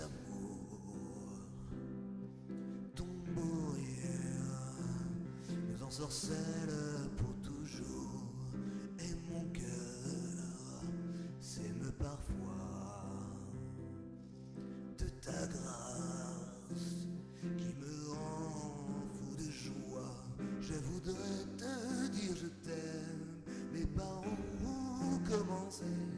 amours tombent pour rien, nous ensorcellent pour toujours, et mon cœur s'aime parfois de ta grâce qui me rend fou de joie. Je voudrais te dire je t'aime, mais par où commencer?